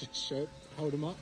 Just hold them up.